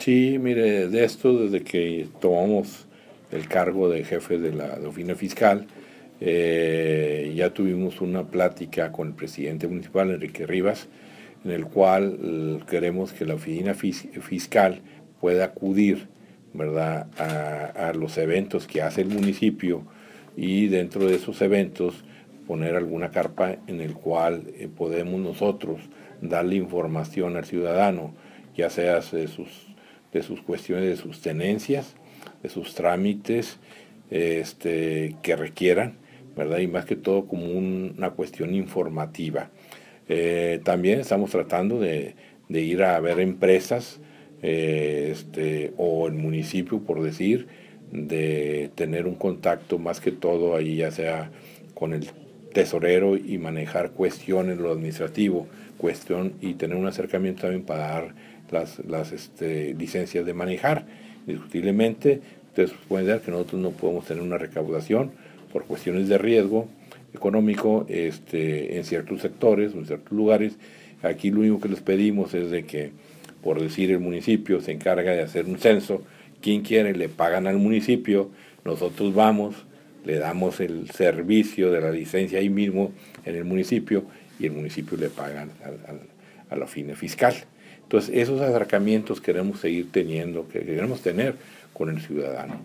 Sí, mire, de esto desde que tomamos el cargo de jefe de la oficina fiscal, eh, ya tuvimos una plática con el presidente municipal, Enrique Rivas, en el cual eh, queremos que la oficina fiscal pueda acudir ¿verdad? A, los eventos que hace el municipio y dentro de esos eventos poner alguna carpa en el cual eh, podemos nosotros darle información al ciudadano, ya sea sus, de sus cuestiones, de sus tenencias, de sus trámites este, que requieran, ¿verdad? Y más que todo como una cuestión informativa. Eh, también estamos tratando de, ir a ver empresas eh, este, o el municipio, por decir, de tener un contacto más que todo ahí, ya sea con el tesorero y manejar cuestiones, lo administrativo, cuestión y tener un acercamiento también para dar las, las este, licencias de manejar. Indiscutiblemente, ustedes pueden ver que nosotros no podemos tener una recaudación por cuestiones de riesgo económico este, en ciertos sectores, en ciertos lugares. Aquí lo único que les pedimos es de que, por decir, el municipio se encarga de hacer un censo, quien quiere le pagan al municipio, nosotros vamos, le damos el servicio de la licencia ahí mismo en el municipio y el municipio le pagan a, la fine fiscal. Entonces, esos acercamientos queremos seguir teniendo, que queremos tener con el ciudadano.